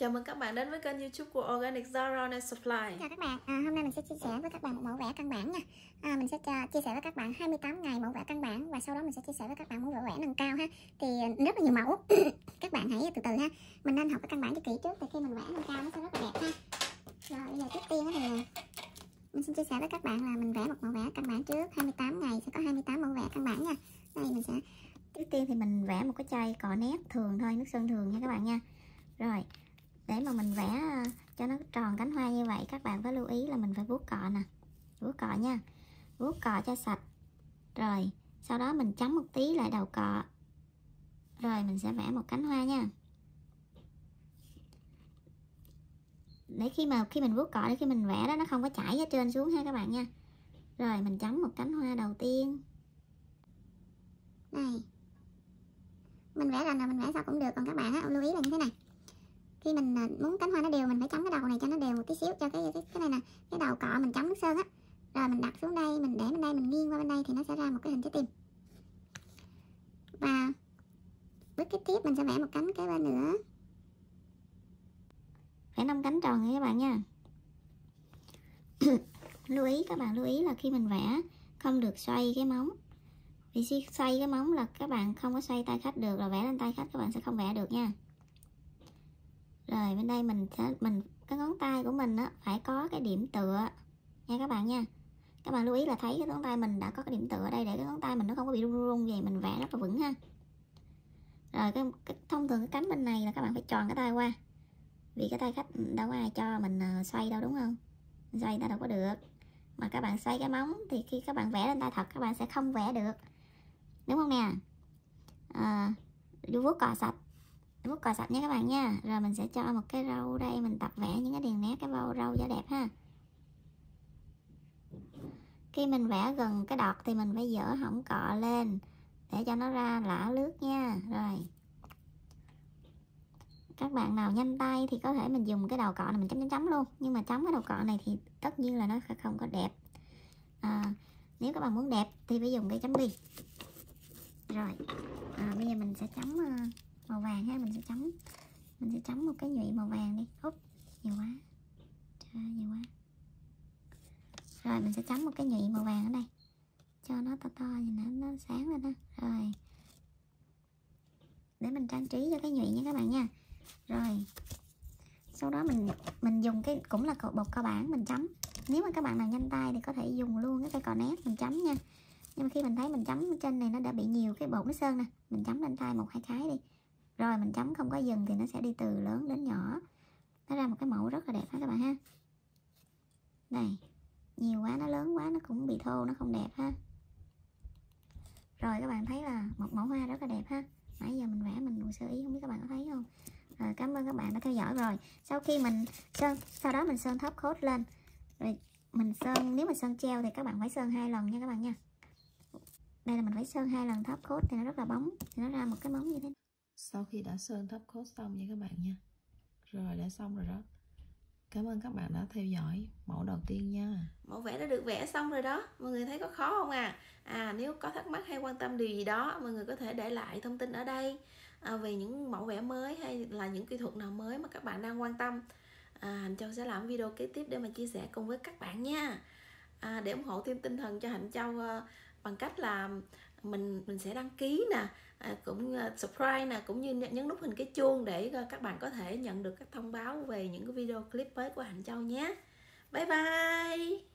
Chào mừng các bạn đến với kênh youtube của Organic Zara and Supply. Chào các bạn, à, hôm nay mình sẽ chia sẻ với các bạn một mẫu vẽ căn bản nha. À, Mình sẽ chia sẻ với các bạn 28 ngày mẫu vẽ căn bản Và sau đó mình sẽ chia sẻ với các bạn mẫu vẽ nâng cao ha. Thì à, rất là nhiều mẫu. Các bạn hãy từ từ ha. Mình nên học cái căn bản cho kỹ trước Thì khi mình vẽ nâng cao nó sẽ rất là đẹp ha. Rồi bây giờ trước tiên thì à, mình xin chia sẻ với các bạn là mình vẽ một mẫu vẽ căn bản trước. 28 ngày sẽ có 28 mẫu vẽ căn bản nha. Đây mình sẽ Trước tiên thì mình vẽ một cái chai cọ nét thường thôi, nước sơn thường nha các bạn nha. Rồi để mà mình vẽ ờ, cho nó tròn cánh hoa như vậy, các bạn phải lưu ý là mình phải vuốt cọ nè. Vuốt cọ nha. Vuốt cọ cho sạch. Rồi, sau đó mình chấm một tí lại đầu cọ. Rồi, mình sẽ vẽ một cánh hoa nha. Để khi mà, khi mình vuốt cọ, để khi mình vẽ đó, nó không có chảy ở trên xuống ha các bạn nha. Rồi, mình chấm một cánh hoa đầu tiên. Này. Mình vẽ rằng là mình vẽ sao cũng được, còn các bạn á, lưu ý là như thế này khi mình à, muốn cánh hoa nó đều mình phải chấm cái đầu này cho nó đều một tí xíu cho cái cái, cái này nè cái đầu cọ mình chấm nước sơn á. Rồi mình đặt xuống đây mình để bên đây mình nghiêng qua bên đây thì nó sẽ ra một cái hình trái tim. Và bước kế tiếp mình sẽ vẽ một cánh kế bên nữa. Vẽ năm cánh tròn nha các bạn nha. Lưu ý các bạn lưu ý là khi mình vẽ không được xoay cái móng. Vì xoay cái móng là các bạn không có xoay tay khách được là vẽ lên tay khách các bạn sẽ không vẽ được nha rồi bên đây mình sẽ mình cái ngón tay của mình á phải có cái điểm tựa. Nha các bạn nha. Các bạn lưu ý là thấy cái ngón tay mình đã có cái điểm tựa ở đây để cái ngón tay mình nó không có bị rung rung về mình vẽ rất là vững ha. Rồi cái, cái thông thường cái cánh bên này là các bạn phải tròn cái tay qua. Vì cái tay khách đâu có ai cho mình ờ, xoay đâu đúng không? Mình xoay ta đâu có được. Mà các bạn xoay cái móng thì khi các bạn vẽ lên tay thật các bạn sẽ không vẽ được. Đúng không nè? À, vuốt cò sạch vuốt cọ sạch nha các bạn nha. Rồi mình sẽ cho một cái râu đây mình tập vẽ những cái đường nét cái râu râu cho đẹp ha. Khi mình vẽ gần cái đọt thì mình phải dỡ hỏng cọ lên để cho nó ra lã lướt nha. Rồi. Các bạn nào nhanh tay thì có thể mình dùng cái đầu cọ này mình chấm chấm chấm luôn. Nhưng mà chấm cái đầu cọ này thì tất nhiên là nó không có đẹp. À, nếu các bạn muốn đẹp thì phải dùng cái chấm bi rồi à, bây giờ mình sẽ chấm uh, màu vàng ha mình sẽ chấm. Mình sẽ chấm một cái nhụy màu vàng đi. Úp nhiều quá. Trời nhiều quá. Rồi mình sẽ chấm một cái nhụy màu vàng ở đây. Cho nó to to nhìn nó, nó sáng lên đó rồi. Để mình trang trí cho cái nhụy nha các bạn nha. Rồi. Sau đó mình mình dùng cái cũng là bột cao bản mình chấm. Nếu mà các bạn nào nhanh tay thì có thể dùng luôn cái cây cò nét mình chấm nha. Nhưng mà khi mình thấy mình chấm trên này nó đã bị nhiều cái bột nó sơn nè mình chấm lên tay một hai cái đi rồi mình chấm không có dừng thì nó sẽ đi từ lớn đến nhỏ. Nó ra một cái mẫu rất là đẹp ha các bạn ha? Này, nhiều quá, nó lớn quá, nó cũng bị thô, nó không đẹp ha? Rồi các bạn thấy là một mẫu hoa rất là đẹp ha? Nãy giờ mình vẽ mình sơ ý, không biết các bạn có thấy không? Rồi, cảm ơn các bạn đã theo dõi rồi. Sau khi mình sơn, sau đó mình sơn top coat lên. Rồi mình sơn, nếu mà sơn treo thì các bạn phải sơn hai lần nha các bạn nha. Đây là mình phải sơn hai lần top coat thì nó rất là bóng, thì nó ra một cái móng như thế này sau khi đã sơn thấp coat xong nha các bạn nha. Rồi đã xong rồi đó. Cảm ơn các bạn đã theo dõi mẫu đầu tiên nha. Mẫu vẽ đã được vẽ xong rồi đó. Mọi người thấy có khó không à? À nếu có thắc mắc hay quan tâm điều gì đó Mọi người có thể để lại thông tin ở đây. À, Về những mẫu vẽ mới hay là những kỹ thuật nào mới mà các bạn đang quan tâm. À, Hạnh Châu sẽ làm video kế tiếp để mà chia sẻ cùng với các bạn nha. À, Để ủng hộ thêm tinh thần cho Hạnh Châu uh, Bằng cách là mình mình sẽ đăng ký nè à, cũng uh, subscribe nè cũng như nhấn nút hình cái chuông để uh, các bạn có thể nhận được các thông báo về những cái video clip mới của Hạnh Châu nhé. Bye bye!